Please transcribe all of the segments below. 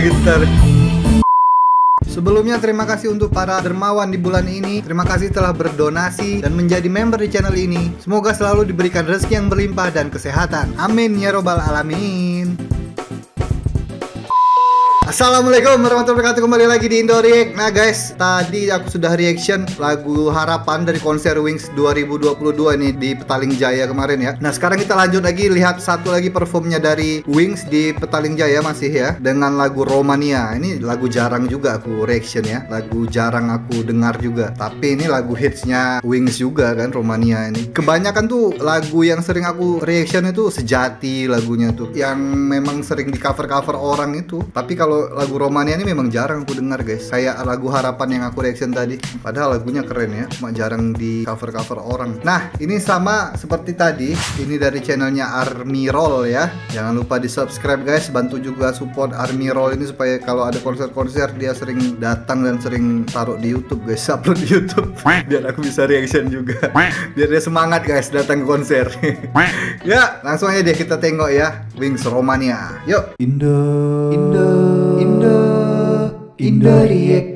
gitar. Sebelumnya terima kasih untuk para dermawan di bulan ini. Terima kasih telah berdonasi dan menjadi member di channel ini. Semoga selalu diberikan rezeki yang berlimpah dan kesehatan. Amin ya robbal alamin. Assalamualaikum warahmatullahi wabarakatuh. Kembali lagi di Indo React. Nah guys, tadi aku sudah reaction Lagu Harapan dari konser Wings 2022 ini Di Petaling Jaya kemarin ya. Nah sekarang kita lanjut lagi. Lihat satu lagi performnya dari Wings di Petaling Jaya masih ya Dengan lagu Romania. Ini lagu jarang juga aku reaction ya. Lagu jarang aku dengar juga. Tapi ini lagu hitsnya Wings juga kan Romania ini. Kebanyakan tuh lagu yang sering aku reaction itu Sejati lagunya tuh. Yang memang sering di cover-cover orang itu. Tapi kalau lagu Romania ini memang jarang aku dengar guys. Kayak lagu Harapan yang aku reaction tadi. Padahal lagunya keren ya Cuma jarang di cover-cover orang. Nah ini sama seperti tadi. Ini dari channelnya Army Roll ya. Jangan lupa di subscribe guys. Bantu juga support Army Roll ini Supaya kalau ada konser-konser Dia sering datang dan sering taruh di Youtube guys. Upload di Youtube. Biar aku bisa reaction juga. Biar dia semangat guys datang ke konser. Ya langsung aja deh kita tengok ya. Wings Romania. Yuk. Indo. Indo Indo React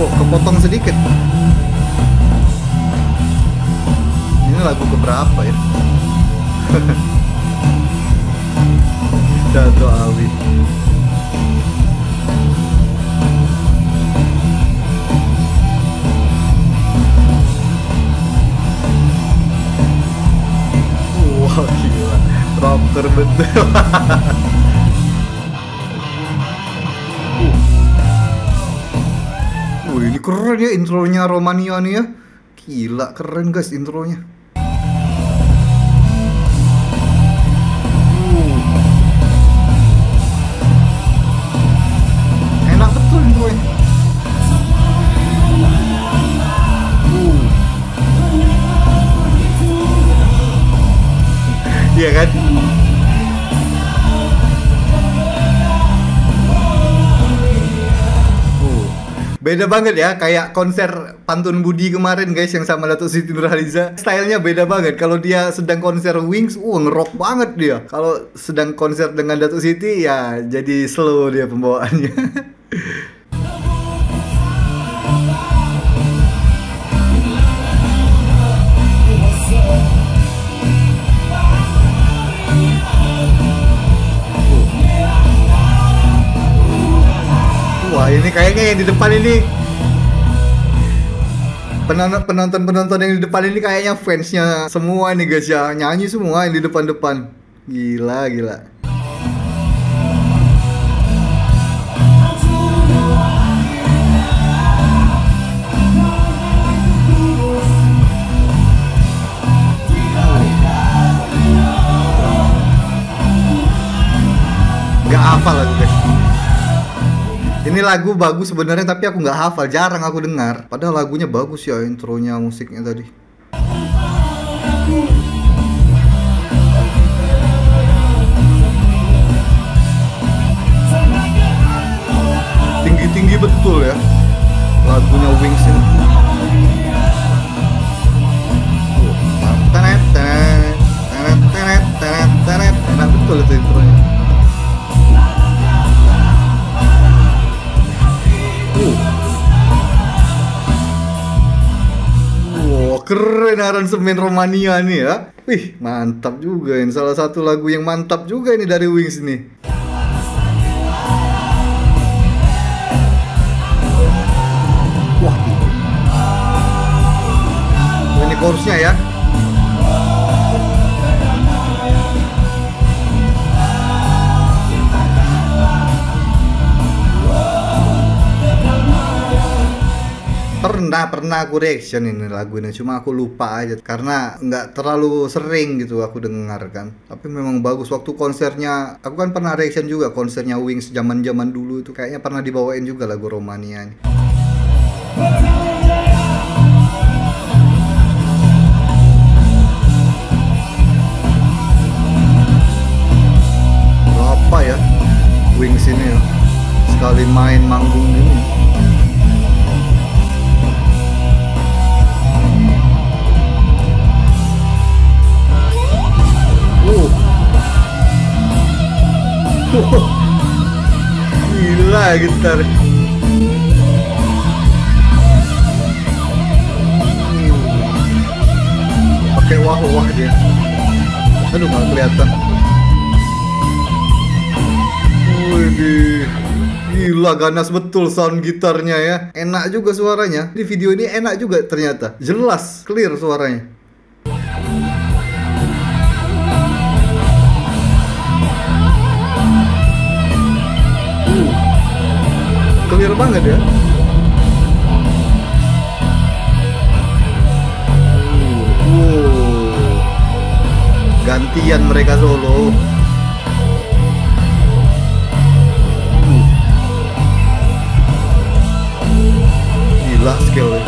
Oh, kepotong sedikit. Ini lagu keberapa ya? Dato Awi. Wah gila, rocker betul. keren ya intronya Romania nih ya Gila keren guys intronya. Enak betul. Iya kan? Beda banget ya, kayak konser Pantun Budi kemarin guys yang sama Datuk Siti Nurhaliza. Stylenya beda banget. Kalau dia sedang konser Wings, uh ngerok banget dia. Kalau sedang konser dengan Datuk Siti ya jadi slow dia pembawaannya. kayaknya yang di depan ini. Penonton penonton yang di depan ini kayaknya fansnya semua nih guys ya. Nyanyi semua yang di depan depan gila gila. Nggak hafal aku guys ini lagu bagus sebenarnya tapi aku nggak hafal, jarang aku dengar. Padahal lagunya bagus ya intronya musiknya tadi. Tinggi-tinggi betul ya lagunya Wings ini. Tenet, tenet, tenet, tenet, tenet, tenet. Betul itu intronya. Keren aransemen Romania nih ya. Wih, mantap juga ini. Salah satu lagu yang mantap juga ini dari Wings nih. Wah, ini chorusnya ya. Pernah, pernah aku reaction ini lagu ini Cuma aku lupa aja Karena nggak terlalu sering gitu aku dengarkan Tapi memang bagus waktu konsernya Aku kan pernah reaction juga konsernya Wings zaman zaman dulu itu Kayaknya pernah dibawain juga lagu Romania ini. Berapa ya Wings ini ya? Sekali main manggung ini Uh. Gila gitar. Pakai wah-wah dia. Aduh nggak kelihatan. Wih, gila ganas betul sound gitarnya ya. Enak juga suaranya. Di video ini enak juga ternyata. Jelas, clear suaranya. Clear banget ya. Uh, gantian mereka solo. Gila skillnya.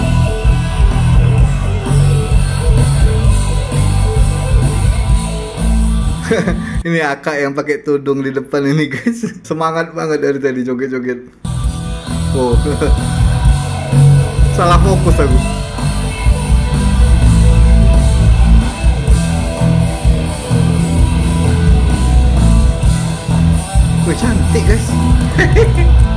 ini akak yang pakai tudung di depan ini guys semangat banget dari tadi joget-joget oh salah fokus aku. Wih cantik guys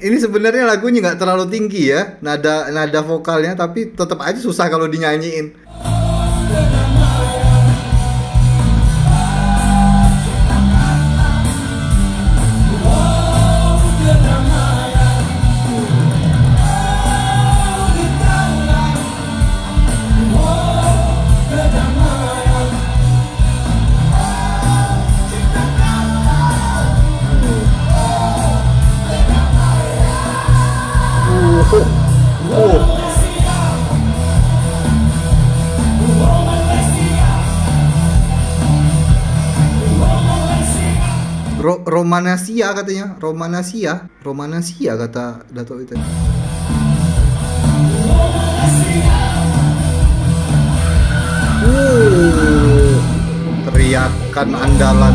Ini sebenarnya lagunya nggak terlalu tinggi ya nada nada vokalnya tapi tetap aja susah kalau dinyanyiin. Romanasia katanya, Romanasia, Romanasia kata Dato itu. Uh, teriakan andalan.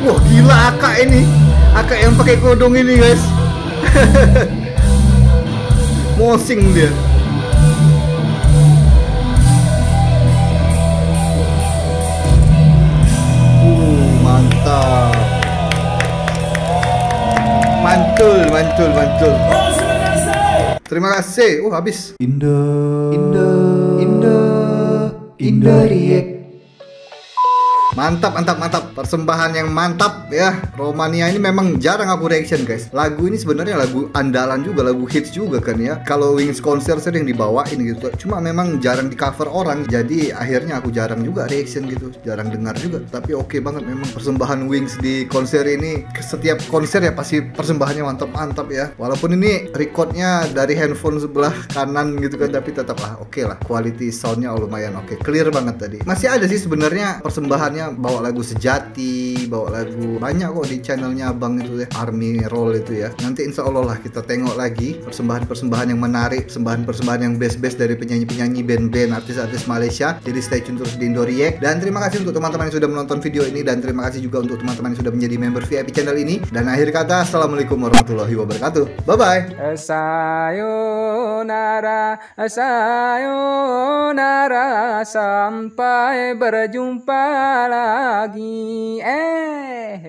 Wah gila akak ini, akak yang pakai kodong ini guys. Mosing dia. Mantap. Mantul, mantul, mantul. Terima kasih. Oh, habis. Indo, Indo, Indo React. Mantap, mantap, mantap. Persembahan yang mantap ya. Romania ini memang jarang aku reaction, guys. Lagu ini sebenarnya lagu andalan juga, lagu hits juga kan ya. Kalau Wings konser sering dibawain gitu. Cuma memang jarang di cover orang. Jadi akhirnya aku jarang juga reaction gitu. Jarang dengar juga. Tapi oke banget memang persembahan Wings di konser ini. Setiap konser ya pasti persembahannya mantap-mantap ya. Walaupun ini recordnya dari handphone sebelah kanan gitu kan, tapi tetaplah oke lah. Quality soundnya lumayan oke. Clear banget tadi. Masih ada sih sebenarnya persembahannya bawa lagu sejati, bawa lagu banyak kok di channelnya abang itu ya, Army Roll itu ya. Nanti insya Allah lah kita tengok lagi persembahan-persembahan yang menarik, persembahan-persembahan yang best-best dari penyanyi-penyanyi band-band artis-artis Malaysia. Jadi stay tune terus di Indo React. Dan terima kasih untuk teman-teman yang sudah menonton video ini dan terima kasih juga untuk teman-teman yang sudah menjadi member VIP channel ini. Dan akhir kata, assalamualaikum warahmatullahi wabarakatuh. Bye bye. Sayonara, sayonara, sampai berjumpa lagi. Eh.